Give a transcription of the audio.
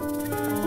Música